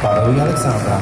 Carol e Alexandra.